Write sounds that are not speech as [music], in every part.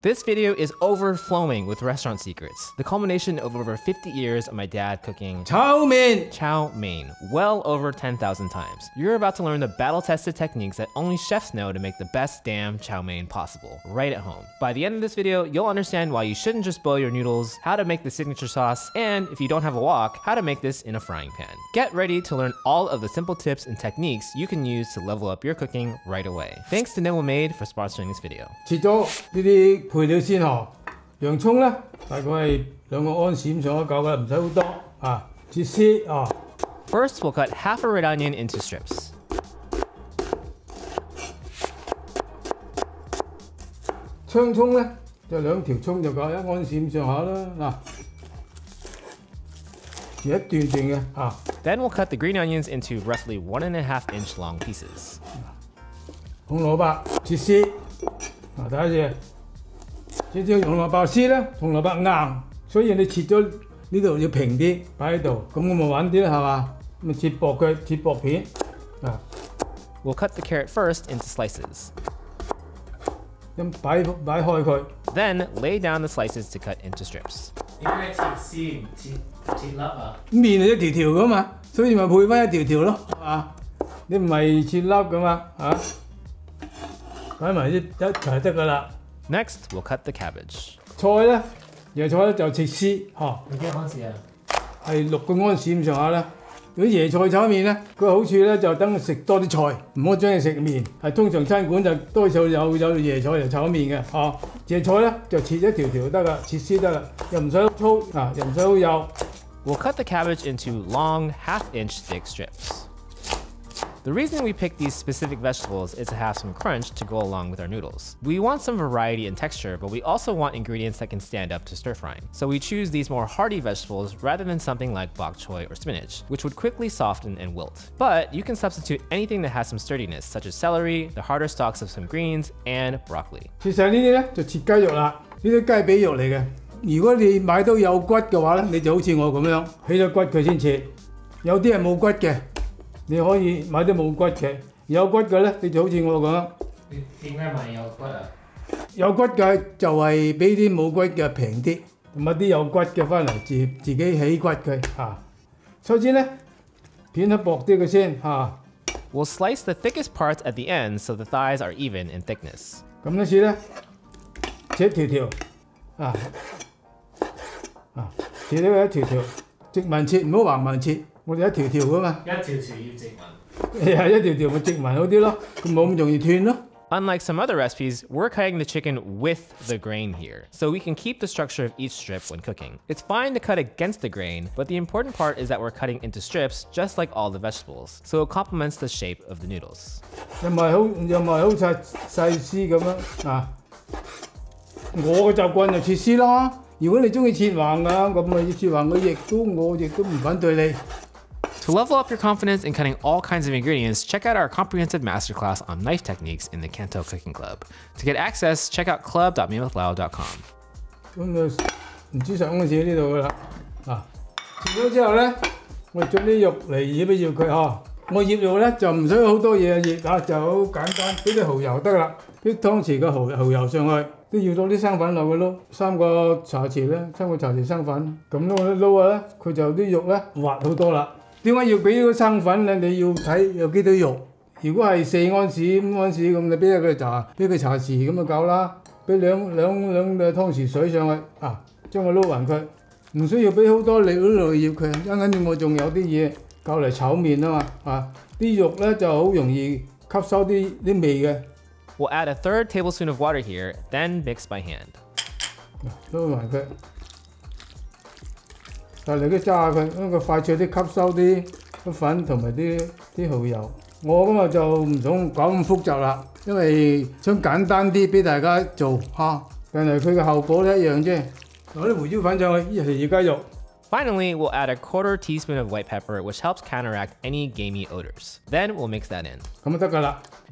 This video is overflowing with restaurant secrets, the culmination of over 50 years of my dad cooking chow mein, chow mein well over 10,000 times. You're about to learn the battle-tested techniques that only chefs know to make the best damn chow mein possible, right at home. By the end of this video, you'll understand why you shouldn't just boil your noodles, how to make the signature sauce, and if you don't have a wok, how to make this in a frying pan. Get ready to learn all of the simple tips and techniques you can use to level up your cooking right away. Thanks to Nimble Made for sponsoring this video. 지도 配料先嗬。洋葱咧大概係兩個安士咁上下夠噶啦，唔使好多啊。切絲啊， First, we'll cut half a red onion into strips. 槍葱咧就兩條葱就夠一安士咁上下啦。嗱，切一段段嘅啊。 Then we'll cut the green onions into roughly one and a half inch long pieces. 紅蘿蔔切絲，嗱第一隻， 切咗红萝卜丝咧，红萝卜硬，所以你切咗呢度要平啲摆喺度，咁我咪稳啲啦，系嘛？咁咪切薄佢，切薄片啊， We'll cut the carrot first into slices. 咁摆摆开佢。 Then lay down the slices to cut into strips. 点解切丝唔切切粒啊？面系一条条噶嘛，所以咪配翻一条条咯，系嘛？你唔系切粒噶嘛，吓、摆埋一一齐得噶啦。 Next, we'll cut the cabbage. 菜咧，椰菜咧就切丝，吓、你几安士啊？系六个安士咁上下啦。如果椰菜炒面咧，个好处咧就等佢食多啲菜，唔好将佢食面。系通常餐馆就多数有有椰菜嚟炒面嘅，吓、椰菜咧就切一条条得啦，切丝得啦，又唔使好粗啊，又唔使好幼。 We'll cut the cabbage into long, half inch thick strips. The reason we pick these specific vegetables is to have some crunch to go along with our noodles. We want some variety and texture, but we also want ingredients that can stand up to stir frying. So we choose these more hearty vegetables rather than something like bok choy or spinach, which would quickly soften and wilt. But you can substitute anything that has some sturdiness, such as celery, the harder stalks of some greens, and broccoli. 切晒呢啲咧就切鸡肉啦，呢啲鸡髀肉嚟嘅。如果你买到有骨嘅话咧，你就好似我咁样起咗骨佢先切。有啲系冇骨嘅， 你可以买啲冇骨嘅。有骨嘅咧，你就好似我咁样，你点解买有骨啊？有骨嘅就系比啲冇骨嘅平啲，买啲有骨嘅翻嚟自自己起骨佢吓、啊首先咧片得薄啲嘅先吓， We'll slice the thickest parts at the end so the thighs are even in thickness. 咁呢次咧切一条条啊啊，切呢个一条条，直纹切唔好横纹切， 我哋一条条噶嘛。一条条要直纹。系一条条咪直纹好啲咯，佢冇咁容易断咯。 Unlike some other recipes, we're cutting the chicken with the grain here, so we can keep the structure of each strip when cooking. It's fine to cut against the grain, but the important part is that we're cutting into strips just like all the vegetables, so it complements the shape of the noodles. 又唔系好又唔系好细细丝咁样啊！我嘅习惯就切丝啦。如果你中意切横㗎，咁咪切横佢亦都我亦都唔反对你。 To level up your confidence in cutting all kinds of ingredients, check out our comprehensive masterclass on knife techniques in the Canto Cooking Club. To get access, check out club.madewithlau.com. 點解要俾個生粉咧？你要睇有幾多肉。如果係四安士、五安士咁，你俾一個茶，俾佢茶匙咁就夠啦。俾兩兩兩嘅湯匙水上去，啊，將佢撈勻佢，唔需要俾好多料嚟醃佢。一陣間我仲有啲嘢夠嚟炒面啊嘛，啊，啲肉咧就好容易吸收啲啲味嘅， We'll add a third tablespoon of water here, then mix by hand. 撈埋佢。 Finally, we'll add a quarter teaspoon of white pepper, which helps counteract any gamey odors. Then we'll mix that in.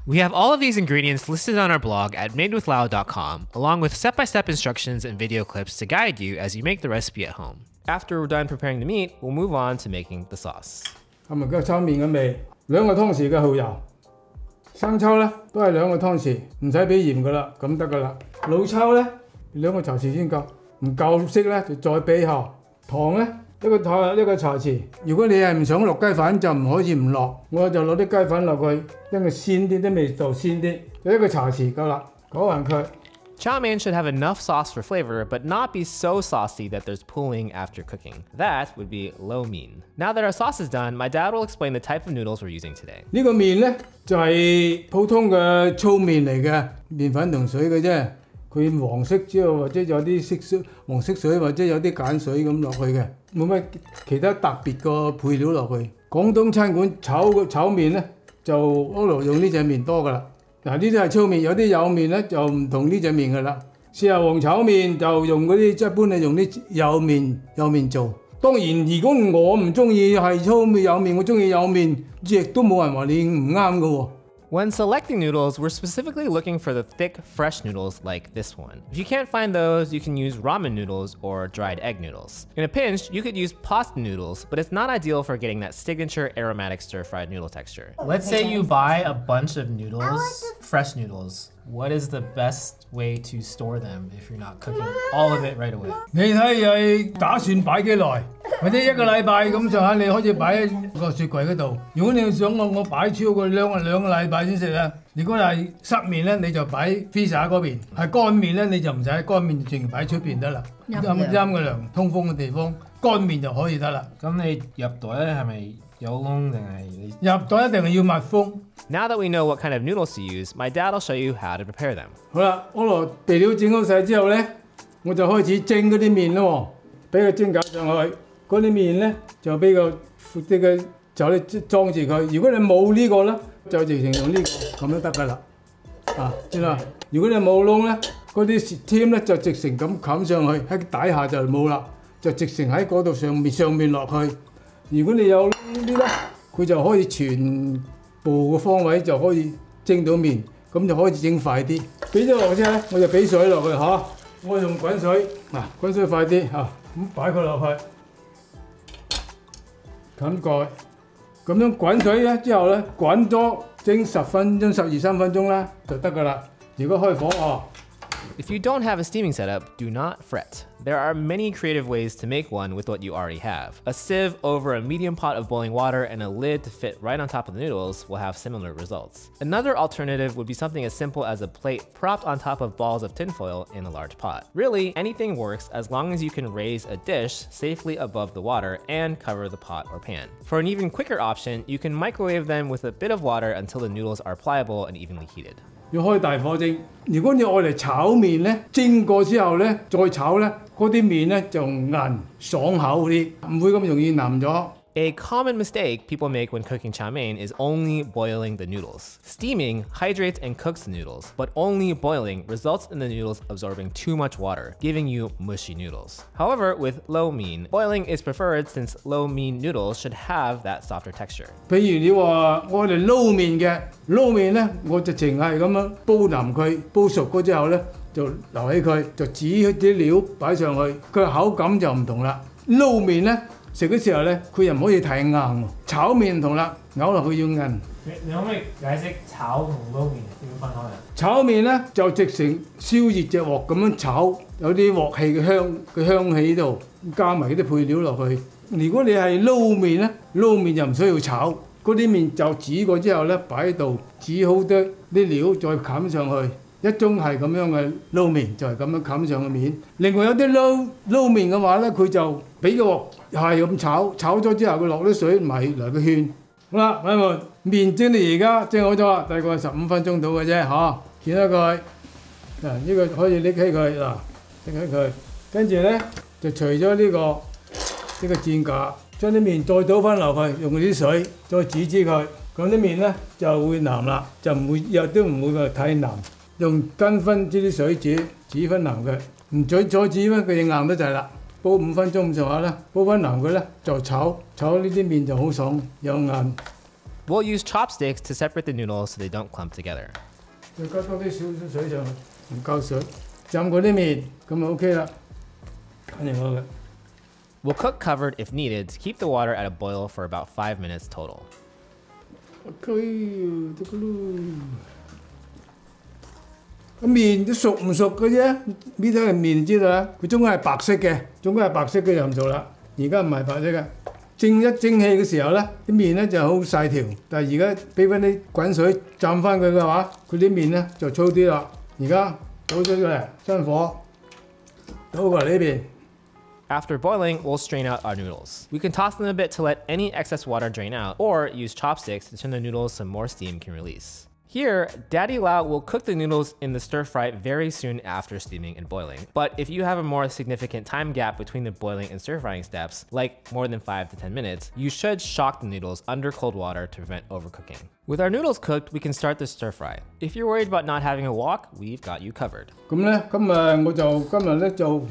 We have all of these ingredients listed on our blog at madewithlau.com, along with step-by-step instructions and video clips to guide you as you make the recipe at home. After we're done preparing the meat, we'll move on to making the sauce. 系咪个炒面嘅味？两个汤匙嘅蚝油，生抽咧都系两个汤匙，唔使俾盐㗎啦，咁得㗎啦。老抽咧 两个茶匙先够，唔够色咧就再俾下糖咧。一个茶一个茶匙，如果你系唔想落鸡粉就唔可以唔落，我就攞啲鸡粉落去，因为鲜啲啲味道鲜啲，一个茶匙够啦，搅匀佢。 Chow mein should have enough sauce for flavor, but not be so saucy that there's pooling after cooking. That would be lo mein. Now that our sauce is done, my dad will explain the type of noodles we're using today. 呢个面咧就系、普通嘅粗面嚟嘅，面粉同水嘅啫。佢黄色之后或者有啲色水黄色水或者有啲碱水咁落去嘅，冇乜其他特别个配料落去。广东餐馆炒个炒面咧就一路用呢只面多噶啦。 嗱呢啲係粗麵，有啲幼麵咧就唔同呢隻麵噶啦。豉油黃炒麵就用嗰啲一般係用啲幼麵幼麵做。當然，如果我唔中意係粗麵幼麵，我中意幼麵，亦都冇人話你唔啱嘅喎。 When selecting noodles, we're specifically looking for the thick, fresh noodles like this one. If you can't find those, you can use ramen noodles or dried egg noodles. In a pinch, you could use pasta noodles, but it's not ideal for getting that signature aromatic stir-fried noodle texture. Let's say you buy a bunch of noodles, fresh noodles What is the best way to store them if you're not cooking all of it right away? 你睇你打算摆几耐，或者一个礼拜咁上下，你可以摆喺个雪柜嗰度。如果你想我我摆超过两个两个礼拜先食咧，如果系湿面咧，你就摆 freezer 嗰边；系干面咧，你就唔使干面，直接摆出边得啦。阴阴嘅凉，通风嘅地方，干面就可以得啦。咁你入袋咧系咪 有窿定係你入袋一定係要密封。 Now that we know what kind of noodles to use, my dad will show you how to prepare them. 好啦，我攞備料整好晒之後咧，我就開始蒸嗰啲麵咯喎，俾個蒸架上去。嗰啲麵咧就俾個闊啲嘅就咧裝住佢。如果你冇呢個咧，就直情用呢、個咁都得噶啦。啊，知啦。如果你冇窿咧，嗰啲添咧就直情咁冚上去，喺底下就冇啦，就直情喺嗰度上面上面落去。如果你有呢 啲咧，佢就可以全部個方位就可以蒸到面，咁就可以整快啲。俾咗落之後咧，我就俾水落去嚇、我用滾水，嗱、滾水快啲嚇，咁擺佢落去，冚蓋，咁樣滾水咧之後咧，滾咗蒸十分鐘、十二三分鐘啦，就得噶啦。如果開火哦。 If you don't have a steaming setup, do not fret. There are many creative ways to make one with what you already have. A sieve over a medium pot of boiling water and a lid to fit right on top of the noodles will have similar results. Another alternative would be something as simple as a plate propped on top of balls of tinfoil in a large pot. Really, anything works as long as you can raise a dish safely above the water and cover the pot or pan. For an even quicker option, you can microwave them with a bit of water until the noodles are pliable and evenly heated. 要開大火蒸。如果你愛嚟炒麵咧，蒸過之後咧，再炒咧，嗰啲麵咧就韌爽口啲，唔會咁容易腍咗。 A common mistake people make when cooking chow mein is only boiling the noodles. Steaming hydrates and cooks the noodles, but only boiling results in the noodles absorbing too much water, giving you mushy noodles. However, with lo mein, boiling is preferred since lo mein noodles should have that softer texture. 譬如你话我哋捞面嘅，捞面咧，我就净系咁样煲腍佢，煲熟咗之后咧，就留起佢，就指啲料摆上去，佢口感就唔同啦。捞面咧 食嘅時候咧，佢又唔可以太硬喎。炒麵唔同啦，咬落去要韌。你你可唔可以解釋炒同撈麵點樣分開啊？炒麵咧就直成燒熱隻鑊咁樣炒，有啲鑊氣嘅香嘅香氣喺度，加埋嗰啲配料落去。如果你係撈麵咧，撈麵就唔需要炒，嗰啲麵就煮過之後咧擺喺度，煮好多啲料再冚上去。 一盅係咁樣嘅撈麵，就係咁樣冚上個面。另外有啲撈撈麵嘅話咧，佢就俾個鑊係咁炒，炒咗之後佢落啲水咪嚟個圈。好啦，朋友們，麵蒸到而家蒸好咗啦，大概十五分鐘到嘅啫嚇，見開佢。嗱，呢個可以拎起佢嗱，拎起佢，跟住咧就除咗呢個呢個戰架，將啲麵再倒翻落去，用啲水再煮煮佢，咁啲麵咧就會腍啦，就唔會又都唔會話太腍。 用跟分啲啲水煮煮翻腍佢，唔再再煮翻佢硬得滞啦。煲五分钟咁上下啦，煲翻腍佢咧就炒，炒呢啲面就好爽又韧。 We'll use chopsticks to separate the noodles so they don't clump together. 再加多啲少少水上去，唔够水，浸嗰啲面咁就 OK 啦。跟住我嘅。 We'll cook covered if needed to keep the water at a boil for about 5 minutes total. OK，得噶咯。 個面都熟唔熟嘅啫，搣睇個面知道啦。佢中間係白色嘅，中間係白色嘅就唔做啦。而家唔係白色嘅，蒸一蒸氣嘅時候咧，啲面咧就好細條，但係而家俾翻啲滾水浸翻佢嘅話，佢啲面咧就粗啲啦。而家倒咗出嚟，新火倒過嚟呢邊。 After boiling, we'll strain out our noodles. We can toss them a bit to let any excess water drain out, or use chopsticks to turn the noodles so more steam can release. Here, Daddy Lau will cook the noodles in the stir fry very soon after steaming and boiling. But if you have a more significant time gap between the boiling and stir frying steps, like more than 5 to 10 minutes, you should shock the noodles under cold water to prevent overcooking. With our noodles cooked, we can start the stir fry. If you're worried about not having a wok, we've got you covered. 咁咧，咁誒，我就今日咧就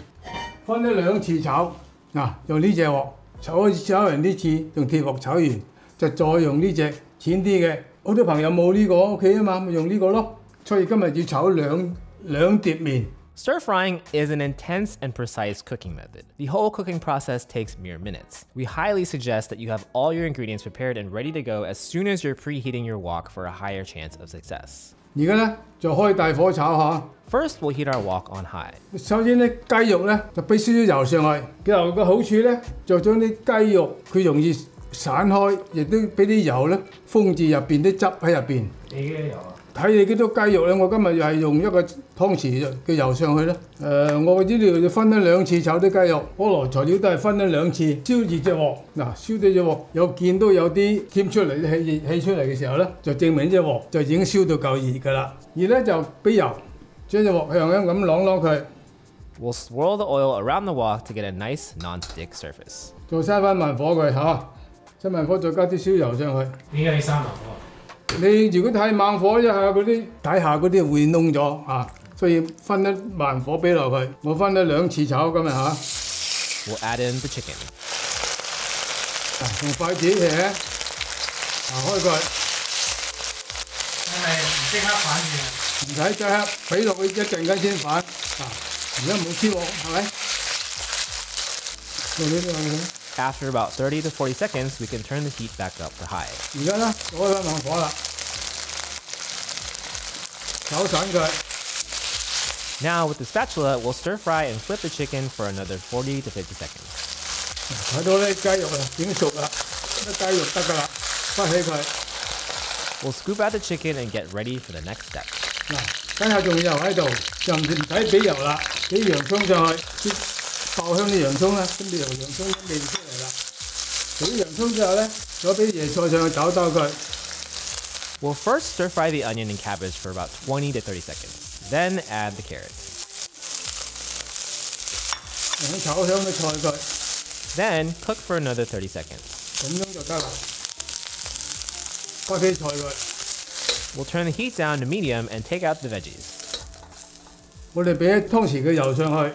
分咗兩次炒，嗱，用呢只鑊炒炒完呢次，用鐵鑊炒完，就再用呢只淺啲嘅。好多朋友冇呢个屋企啊嘛，咪用呢个咯。所以今日要炒两两碟面。 Stir frying is an intense and precise cooking method. The whole cooking process takes mere minutes. We highly suggest that you have all your ingredients prepared and ready to go as soon as you're preheating your wok for a higher chance of success. 而家咧就开大火炒下。 First, we'll heat our wok on high. 首先咧鸡肉咧就俾少少油上去，油嘅好处咧就将啲鸡肉佢容易 散開，亦都俾啲油咧封住入邊啲汁喺入邊。你嘅油啊？睇你幾多雞肉咧，我今日又係用一個湯匙嘅油上去咧。誒、我呢度就分咗兩次炒啲雞肉，菠蘿材料都係分咗兩次。燒熱隻鑊，嗱燒咗隻鑊有見到有啲添出嚟啲氣氣出嚟嘅時候咧，就證明隻鑊就已經燒到夠熱㗎啦。而咧就俾油，將隻鑊向咁咁啷啷佢， We'll swirl the oil around the wok to get a nice non-stick surface. 再閂翻慢火佢嚇， 闩慢火再加啲烧油上去。点解你三文火？你如果太猛火一下嗰啲底下嗰啲会燶咗啊，所以分一慢火俾落去。我分咗两次炒今日吓。 We'll add in the chicken. 啊用筷子嘅，打开佢，系咪唔即刻反转啊？唔使即刻俾落去一阵间先反。啊，而家冇黐镬，系咪？做呢啲嘢。 After about 30 to 40 seconds, we can turn the heat back up to high. 而家咧开翻慢火啦，炒散佢。 Now, with the spatula, we'll stir fry and flip the chicken for another 40 to 50 seconds. 睇到咧鸡肉啊已经熟啦，啲鸡肉得㗎啦，翻起佢。 We'll scoop out the chicken and get ready for the next step. 嗱，跟下仲有油喺度，就唔唔使俾油啦，俾洋葱上去，啲 爆香啲洋葱啦，跟住由洋葱味出嚟啦。做啲洋葱之后咧，再俾椰菜上去搅搅佢。 We'll first stir fry the onion and cabbage for about 20 to 30 seconds. Then add the carrots. 咁炒香啲菜佢， Then cook for another 30 seconds. 咁样就得啦。加啲菜佢， We'll turn the heat down to medium and take out the veggies. 我哋俾一汤匙嘅油上去，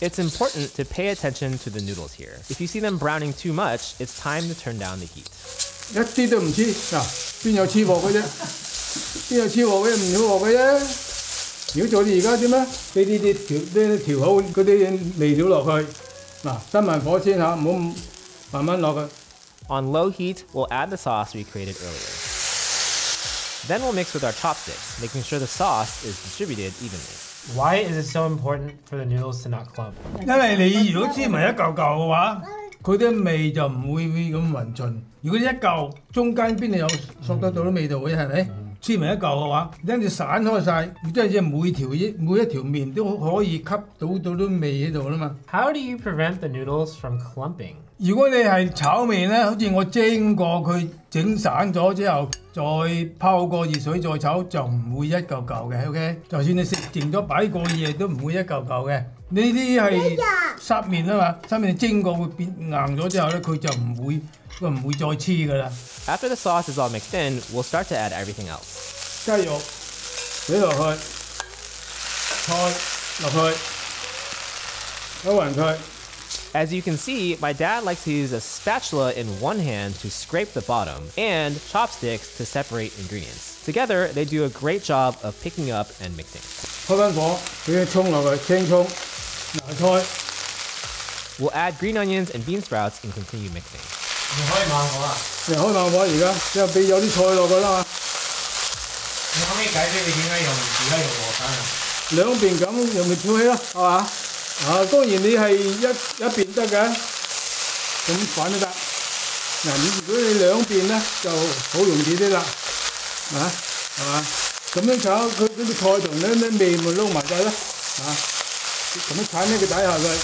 It's important to pay attention to the noodles here. If you see them browning too much, it's time to turn down the heat. 一啲都唔黐嗱，边有黐镬嘅啫？边有黐镬嘅？唔要镬嘅啫。如果做你而家点咧？俾呢啲调呢啲调好嗰啲味料落去，嗱新慢火先吓，唔好咁慢慢落去。 On low heat, we'll add the sauce we created earlier. Then we'll mix with our chopsticks, making sure the sauce is distributed evenly. Why is it so important for the noodles to not clump? 因为你如果黐埋一嚿嚿嘅话，佢啲味就唔会会咁匀尽。如果一嚿中间边度有索得到啲味道嘅，系咪？ 黐埋一嚿嘅话，跟住散开晒，即系即系每条一每一条面都可以吸到到啲味喺度啦嘛。 How do you prevent the noodles from clumping? 如果你系炒面咧，好似我蒸过佢整散咗之后，再抛过热水再炒，就唔会一嚿嚿嘅。OK，就算你食剩咗摆过夜都唔会一嚿嚿嘅。呢啲系湿面啊嘛，湿面蒸过会变硬咗之后咧，佢就唔会佢唔会再黐噶啦。 After the sauce is all mixed in, we'll start to add everything else. 鸡肉俾落去，菜落去，搅匀佢。 As you can see, my dad likes to use a spatula in one hand to scrape the bottom and chopsticks to separate ingredients. Together, they do a great job of picking up and mixing. 开翻火，俾啲葱落去，青葱、芽菜。 We'll add green onions and bean sprouts and continue mixing. 你可以慢我啦，你开慢火而家，之后俾有啲菜落去啦嘛。你可唔可以解释你点解用而家用鹅蛋啊？两边咁用咪跳起咯，系嘛？ 啊，當然你係一一邊得嘅，咁反都得。嗱，你如果你兩邊咧就好容易啲啦，啊，係嘛？咁樣炒佢嗰啲菜同咧啲味咪撈埋晒咯，啊，咁樣鏟呢個底下佢，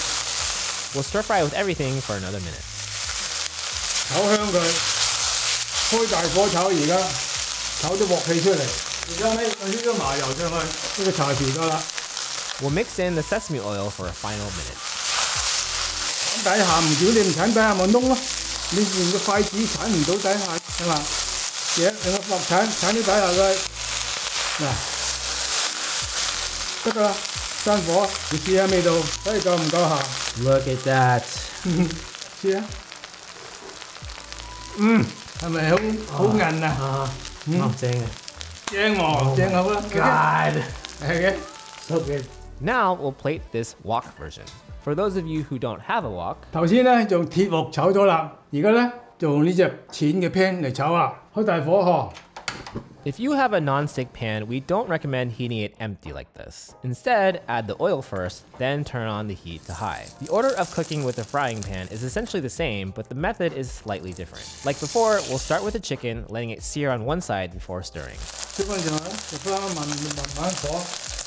We'll stir fry with everything for another minute. 炒香佢，開大火炒而家，炒啲鑊氣出嚟。而家呢，我呢個麻油上去，呢個茶匙得啦。 We'll mix in the sesame oil for a final minute. 铲底下唔少，你唔铲底下咪燶咯。你连个筷子铲唔到底下，系嘛？嘢用个镬铲铲啲底下佢，嗱得噶啦，闩火，你试下味道，睇下够唔够咸。 Look at that. 试下，嗯，系咪好好韧啊？啊，哦正嘅正喎，正好啦。 God, 系嘅。 so good. Now we'll plate this wok version. For those of you who don't have a wok, 头先咧用铁镬炒咗啦，而家咧就用呢只浅嘅 pan 嚟炒啊，开大火嗬。 if you have a non-stick pan, we don't recommend heating it empty like this. Instead, add the oil first, then turn on the heat to high. The order of cooking with the frying pan is essentially the same, but the method is slightly different. Like before, we'll start with the chicken, letting it sear on one side before stirring.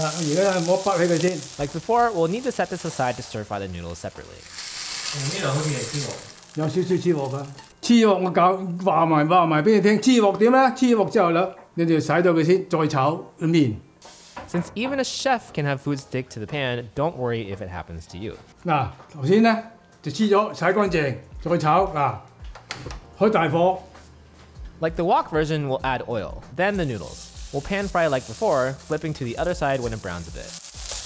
啊，而家我北起佢先。 Like before, we'll need to set this aside to stir fry the noodles separately. 呢度好似系猪肉。有少少黐镬㗎。黐镬我教话埋话埋俾你听，黐镬点咧？黐镬之后咧，你就洗咗佢先，再炒面。 Since even a chef can have food stick to the pan, don't worry if it happens to you. 嗱，头先咧就黐咗，洗干净，再炒嗱，开大火。 Like the wok version, we'll add oil, then the noodles. We'll pan fry like before, flipping to the other side when it browns a bit.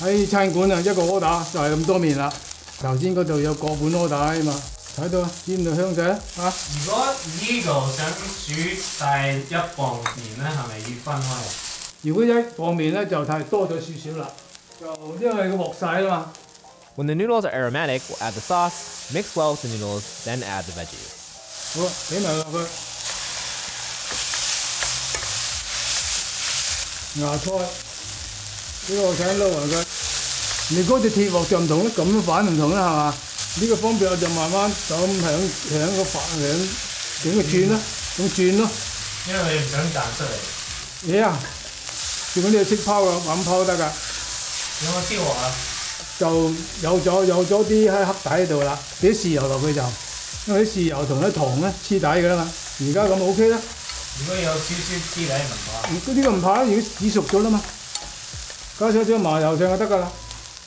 喺餐馆啊，一个 order 就系咁多面啦。头先嗰度有个半 order 啊嘛，睇到啊，煎到香仔啊！如果呢度想煮晒一磅面咧，系咪要分开啊？如果一磅面咧就太多咗少少啦，就因为个镬细啊嘛。 When the noodles are aromatic, we'll add the sauce, mix well with the noodles, then add the veggies. 好，俾埋落去。 芽菜呢個請撈埋佢。你嗰隻鐵鑊就唔同啦，咁樣反唔同啦，係嘛？呢個方便我就慢慢就咁響響個反響整個轉咯，咁轉咯。因為你唔想彈出嚟。嘢啊！如果你係識拋嘅，咁拋得㗎，有冇燒鑊啊？就有咗有咗啲喺黑底喺度啦，俾啲豉油落去就，因為啲豉油同啲糖咧黐底㗎啦嘛。而家咁 O K 啦， 如果有少少黐底唔怕。呢啲个唔怕，如果煮熟咗啦嘛，加少少麻油上就得㗎啦。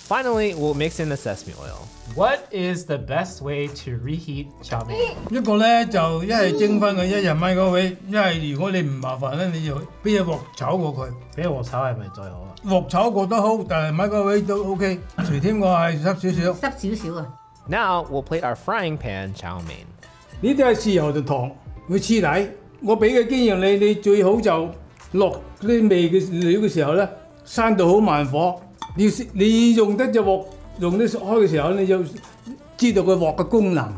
Finally, we'll mix in the sesame oil. What is the best way to reheat chow mein? 一个咧就一系蒸翻佢，一系米嗰位，一系如果你唔麻烦咧，你就俾只镬炒过佢。俾镬炒系咪最好啊？镬炒过都好，但系米嗰位都 O K。除添我系湿少少，湿少少啊！ Now, we'll plate our frying pan chow mein. 呢啲系豉油同糖会黐底。 我俾嘅經驗你，你最好就 落嗰啲味嘅料嘅時候咧，閂到好慢火。你你用得隻鑊用得開嘅時候，你就知道個鑊嘅功能。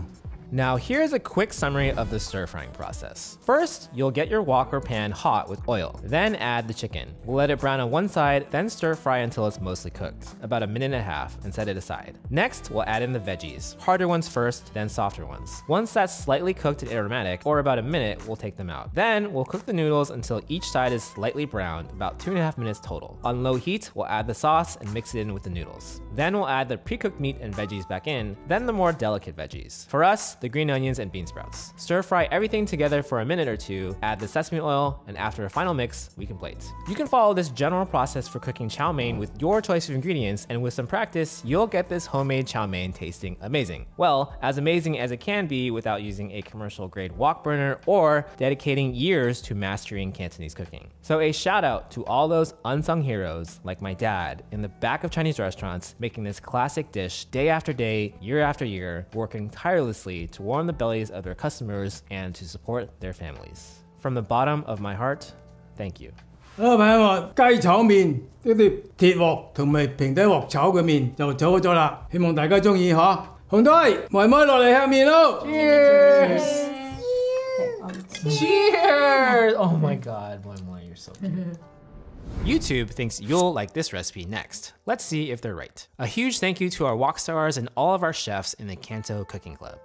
Now here's a quick summary of the stir frying process. First, you'll get your wok or pan hot with oil. Then add the chicken. Let it brown on one side, then stir fry until it's mostly cooked, about a minute and a half, and set it aside. Next, we'll add in the veggies. Harder ones first, then softer ones. Once that's slightly cooked and aromatic, or about a minute, we'll take them out. Then, we'll cook the noodles until each side is slightly browned, about two and a half minutes total. On low heat, we'll add the sauce and mix it in with the noodles. Then we'll add the pre-cooked meat and veggies back in, then the more delicate veggies. For us, the green onions and bean sprouts. Stir fry everything together for a minute or two, add the sesame oil, and after a final mix, we can plate. You can follow this general process for cooking chow mein with your choice of ingredients, and with some practice, you'll get this homemade chow mein tasting amazing. Well, as amazing as it can be without using a commercial grade wok burner or dedicating years to mastering Cantonese cooking. So a shout out to all those unsung heroes like my dad in the back of Chinese restaurants making this classic dish day after day, year after year, working tirelessly to warm the bellies of their customers and to support their families. From the bottom of my heart, thank you. 啊！朋友話雞炒麵呢啲鐵鑊同埋平底鑊炒嘅麵就炒好咗啦，希望大家中意嚇。紅隊，妹妹落嚟吃麵咯！Cheers！Cheers! Oh my [laughs] god, Moi Moi, you're so cute. [laughs] YouTube thinks you'll like this recipe next. Let's see if they're right. A huge thank you to our wok stars and all of our chefs in the Canto Cooking Club.